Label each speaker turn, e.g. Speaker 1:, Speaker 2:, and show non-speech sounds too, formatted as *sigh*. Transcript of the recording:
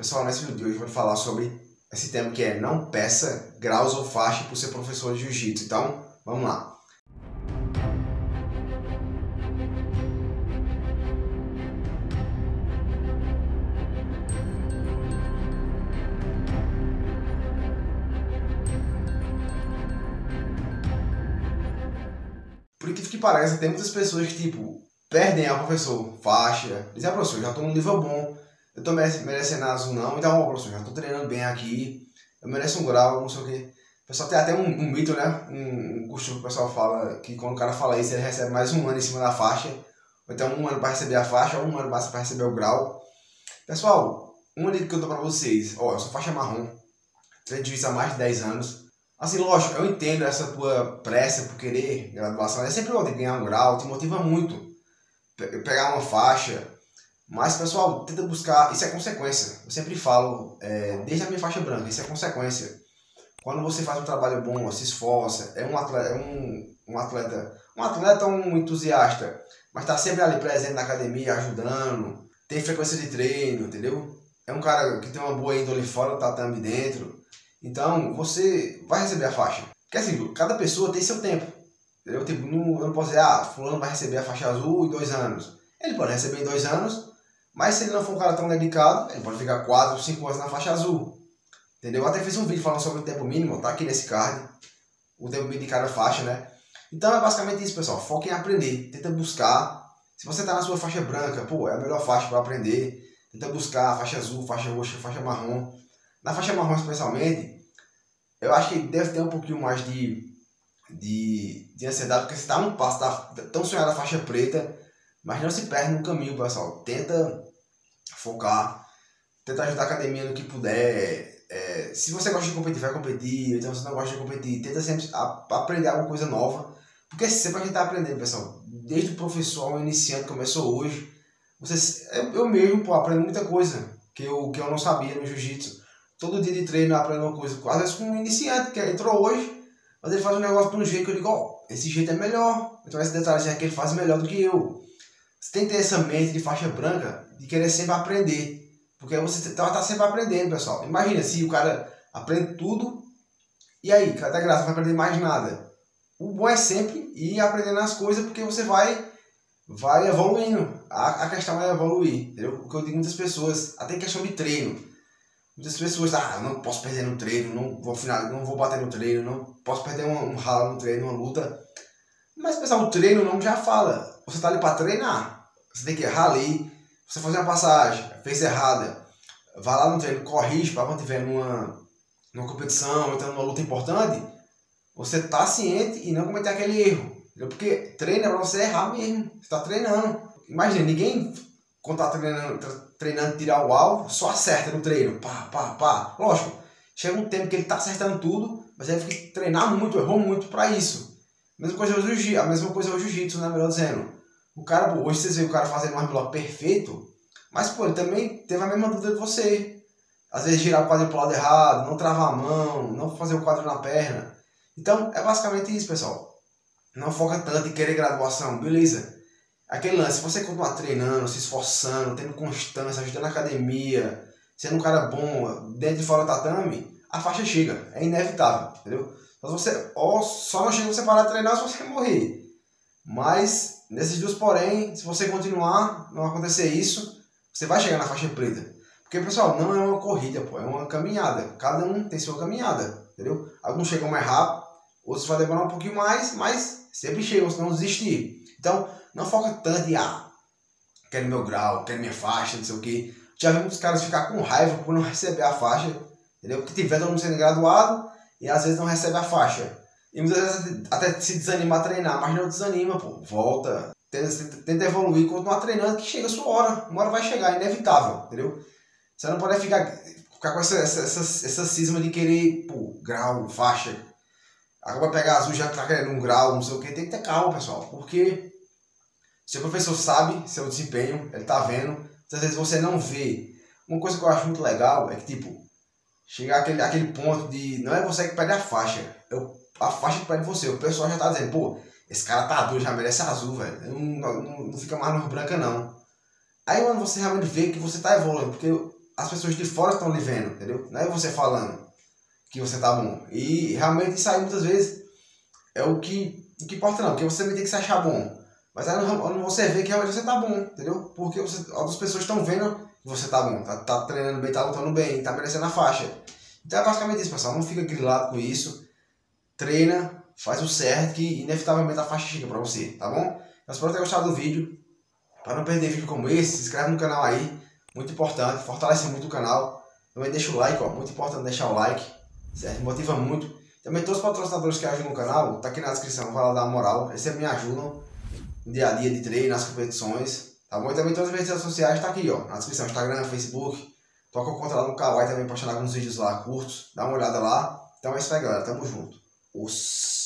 Speaker 1: Pessoal, nesse vídeo de hoje eu vou falar sobre esse tema que é não peça graus ou faixa por ser professor de jiu-jitsu. Então, vamos lá. Por incrível que pareça, tem muitas pessoas que, tipo, perdem a professor, faixa, dizem, ah, professor, já estou num nível bom, eu tô merecendo azul não, então, ó, professor, já tô treinando bem aqui, eu mereço um grau, não sei o quê. O pessoal tem até um, um mito, né? Um, um costume que o pessoal fala que quando o cara fala isso, ele recebe mais um ano em cima da faixa, ou então um ano para receber a faixa, ou um ano para receber o grau. Pessoal, uma dica que eu dou pra vocês, ó, eu sou faixa marrom, treino de há mais de 10 anos. Assim, lógico, eu entendo essa tua pressa por querer graduação, é sempre bom de ganhar um grau, te motiva muito. Pegar uma faixa, mas, pessoal, tenta buscar. Isso é consequência. Eu sempre falo, é, desde a minha faixa branca, isso é consequência. Quando você faz um trabalho bom, se esforça, é um atleta, é um, um atleta, um atleta, um entusiasta, mas está sempre ali presente na academia, ajudando, tem frequência de treino, entendeu? É um cara que tem uma boa índole fora do tatame dentro. Então, você vai receber a faixa. Porque assim, cada pessoa tem seu tempo. Entendeu? Tipo, não, eu não posso dizer, ah, fulano vai receber a faixa azul em dois anos. Ele pode receber em dois anos, mas se ele não for um cara tão dedicado, ele pode ficar 4 ou 5 anos na faixa azul. Entendeu? Eu até fiz um vídeo falando sobre o tempo mínimo, tá aqui nesse card. O tempo mínimo de cada faixa, né? Então é basicamente isso, pessoal. Foca em aprender. Tenta buscar. Se você tá na sua faixa branca, pô, é a melhor faixa para aprender. Tenta buscar faixa azul, faixa roxa, faixa marrom. Na faixa marrom, especialmente, eu acho que deve ter um pouquinho mais de, de, de ansiedade, porque você tá um passo, tá tão sonhado a faixa preta, mas não se perde no caminho, pessoal. Tenta focar, tenta ajudar a academia no que puder. É, se você gosta de competir, vai competir. Então, se não gosta de competir, tenta sempre aprender alguma coisa nova. Porque sempre a gente está aprendendo, pessoal. Desde o professor ao iniciante começou hoje. Você, eu, eu mesmo pô, aprendo muita coisa que eu, que eu não sabia no jiu-jitsu. Todo dia de treino eu aprendo uma coisa. Às vezes com um iniciante que entrou hoje, mas ele faz um negócio de um jeito que eu digo, ó, oh, esse jeito é melhor. Então esse detalhe é que ele faz melhor do que eu. Você tem que ter essa mente de faixa branca de querer sempre aprender. Porque você está tá sempre aprendendo, pessoal. Imagina se o cara aprende tudo e aí, cada graça, não vai aprender mais nada. O bom é sempre ir aprendendo as coisas porque você vai vai evoluindo. A, a questão é evoluir, entendeu? O que eu digo muitas pessoas, até questão de treino. Muitas pessoas, ah, não posso perder no treino, não vou final, não vou bater no treino, não posso perder um, um no treino, uma luta. Mas pessoal, o treino não já fala. Você está ali para treinar. Você tem que errar ali, você fazer uma passagem, fez errada, vai lá no treino, corrige para quando tiver numa, numa competição, então numa luta importante, você tá ciente e não cometer aquele erro. Porque treino é pra você errar mesmo. Você tá treinando. Imagina, ninguém quando tá treinando, treinando tirar o alvo, só acerta no treino. Pá, pá, pá. Lógico, chega um tempo que ele tá acertando tudo, mas ele tem que treinar muito, errou muito para isso. Mesma coisa é o jiu-jitsu, a mesma coisa é o jiu-jitsu, né? Melhor dizendo. O cara, hoje vocês veem o cara fazendo um armlock perfeito, mas, pô, ele também teve a mesma dúvida que você. Às vezes girar o quadril pro lado errado, não travar a mão, não fazer o quadril na perna. Então, é basicamente isso, pessoal. Não foca tanto em querer graduação, beleza. Aquele lance, se você continuar treinando, se esforçando, tendo constância, ajudando na academia, sendo um cara bom, dentro e fora do tatame, a faixa chega. É inevitável, entendeu? Mas você, ó, só não chega você parar de treinar se você *laughs* morrer. Mas Nesses dias, porém, se você continuar, não acontecer isso, você vai chegar na faixa preta. Porque, pessoal, não é uma corrida, pô, é uma caminhada. Cada um tem sua caminhada, entendeu? Alguns chegam mais rápido, outros vai demorar um pouquinho mais, mas sempre chegam, se não desistir. Então, não foca tanto em, ah, quero meu grau, quero minha faixa, não sei o quê. Já vi muitos caras ficar com raiva por não *laughs* receber a faixa, entendeu? Porque tiver todo mundo sendo graduado e às vezes não recebe a faixa. E muitas vezes até se desanima a treinar, mas não desanima, pô. Volta, tenta, tenta evoluir, continuar treinando, que chega a sua hora. Uma hora vai chegar, é inevitável, entendeu? Você não pode ficar, ficar com essa, essa, essa, essa cisma de querer, pô, grau, faixa. Acaba pegar azul já tá querendo um grau, não sei o que. Tem que ter calma, pessoal. Porque seu professor sabe seu desempenho, ele tá vendo. Às vezes você não vê. Uma coisa que eu acho muito legal é que, tipo, chegar aquele, aquele ponto de. Não é você que pede a faixa, é o a faixa que pede você. O pessoal já tá dizendo, pô, esse cara tá doido, já merece azul, velho. Não, não, não, fica mais no branca, não. Aí, mano, você realmente vê que você tá evoluindo, porque as pessoas de fora estão lhe vendo, entendeu? Não é você falando que você tá bom. E realmente isso aí muitas vezes é o que, o que importa não, porque você também tem que se achar bom. Mas aí não você vê que realmente você tá bom, entendeu? Porque você, outras pessoas estão vendo você tá bom, tá, tá treinando bem, tá lutando bem, tá merecendo a faixa. Então é basicamente isso, pessoal. Não fica grilado com isso. Treina, faz o certo que inevitavelmente a faixa chega pra você, tá bom? Eu espero ter gostado do vídeo. Para não perder vídeo como esse, se inscreve no canal aí. Muito importante, fortalece muito o canal. Também deixa o like, ó. Muito importante deixar o like, certo? Motiva muito. Também todos os patrocinadores que ajudam no canal, tá aqui na descrição, vai lá dar uma moral. Eles sempre me ajudam no dia a dia de treino, nas competições. Tá bom? E também todas as redes sociais tá aqui, ó. Na descrição, Instagram, Facebook. Toca o conta lá no Kawaii também, postando alguns vídeos lá curtos. Dá uma olhada lá. Então é isso aí, galera. Tamo junto. Os...